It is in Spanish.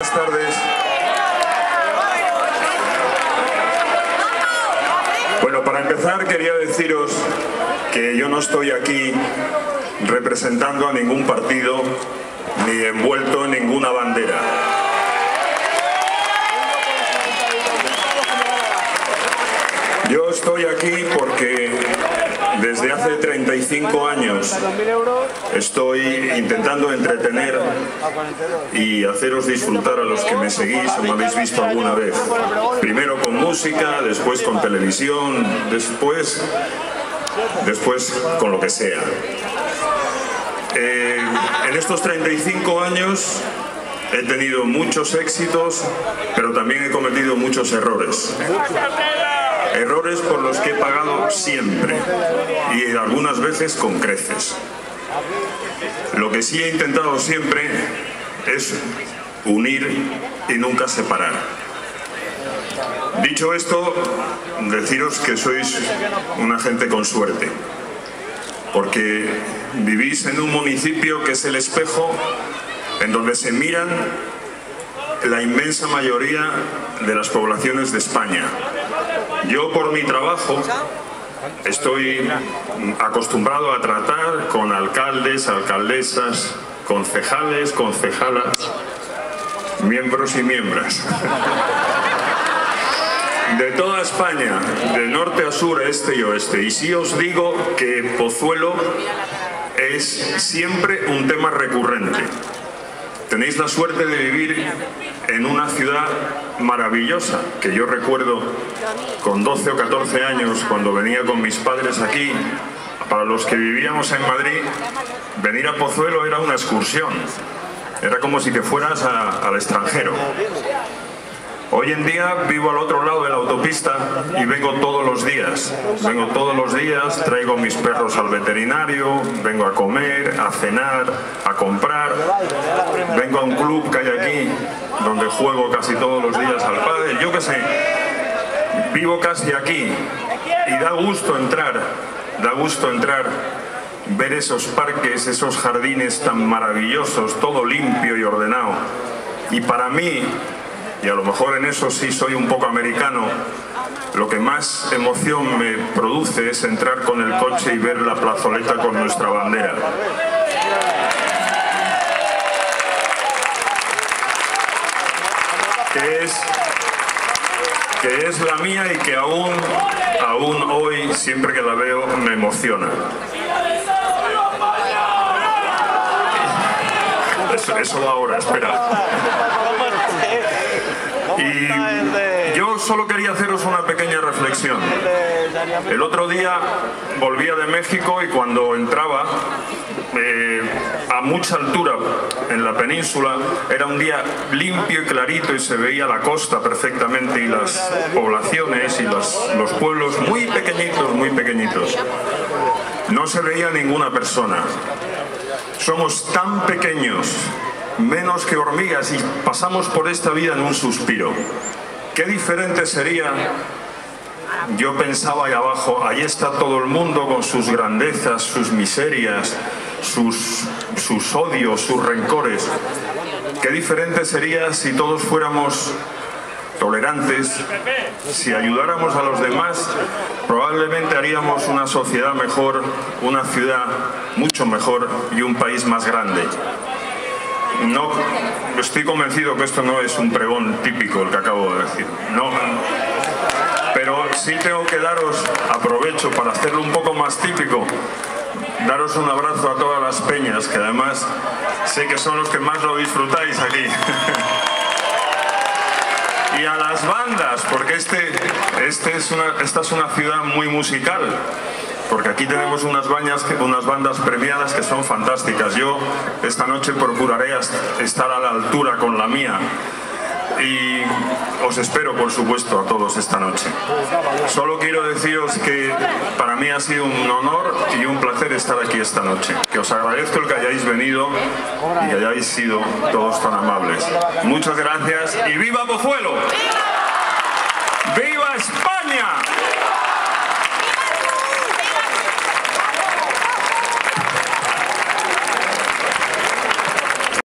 Buenas tardes. Bueno, para empezar quería deciros que yo no estoy aquí representando a ningún partido ni envuelto en ninguna bandera. Yo estoy aquí porque desde hace 35 años estoy intentando entretener y haceros disfrutar a los que me seguís o me habéis visto alguna vez. Primero con música, después con televisión, después, después con lo que sea. Eh, en estos 35 años he tenido muchos éxitos, pero también he cometido muchos errores. Errores por los que he pagado siempre y algunas veces con creces. Lo que sí he intentado siempre es unir y nunca separar. Dicho esto, deciros que sois una gente con suerte, porque vivís en un municipio que es el espejo en donde se miran la inmensa mayoría de las poblaciones de España. Yo por mi trabajo estoy acostumbrado a tratar con alcaldes, alcaldesas, concejales, concejalas, miembros y miembros. De toda España, de norte a sur, este y oeste. Y sí os digo que Pozuelo es siempre un tema recurrente. Tenéis la suerte de vivir en una ciudad maravillosa, que yo recuerdo con 12 o 14 años cuando venía con mis padres aquí, para los que vivíamos en Madrid, venir a Pozuelo era una excursión, era como si te fueras al extranjero. Hoy en día vivo al otro lado de la autopista y vengo todos los días. Vengo todos los días, traigo mis perros al veterinario, vengo a comer, a cenar, a comprar. Vengo a un club que hay aquí donde juego casi todos los días al padre. Yo qué sé, vivo casi aquí y da gusto entrar, da gusto entrar ver esos parques, esos jardines tan maravillosos, todo limpio y ordenado. Y para mí, y a lo mejor en eso sí soy un poco americano, lo que más emoción me produce es entrar con el coche y ver la plazoleta con nuestra bandera. Que es, que es la mía y que aún, aún hoy, siempre que la veo, me emociona. Eso, eso ahora, espera. Yo solo quería haceros una pequeña reflexión. El otro día volvía de México y cuando entraba eh, a mucha altura en la península era un día limpio y clarito y se veía la costa perfectamente y las poblaciones y los, los pueblos muy pequeñitos, muy pequeñitos. No se veía ninguna persona. Somos tan pequeños menos que hormigas y pasamos por esta vida en un suspiro. Qué diferente sería, yo pensaba ahí abajo, ahí está todo el mundo con sus grandezas, sus miserias, sus, sus odios, sus rencores. Qué diferente sería si todos fuéramos tolerantes, si ayudáramos a los demás, probablemente haríamos una sociedad mejor, una ciudad mucho mejor y un país más grande no estoy convencido que esto no es un pregón típico el que acabo de decir. No, pero sí tengo que daros, aprovecho para hacerlo un poco más típico, daros un abrazo a todas las peñas, que además sé que son los que más lo disfrutáis aquí. y a las bandas, porque este, este es una, esta es una ciudad muy musical porque aquí tenemos unas, bañas, unas bandas premiadas que son fantásticas. Yo esta noche procuraré estar a la altura con la mía y os espero por supuesto a todos esta noche. Solo quiero deciros que para mí ha sido un honor y un placer estar aquí esta noche. Que os agradezco el que hayáis venido y que hayáis sido todos tan amables. Muchas gracias y ¡viva Pozuelo! ¡Viva España!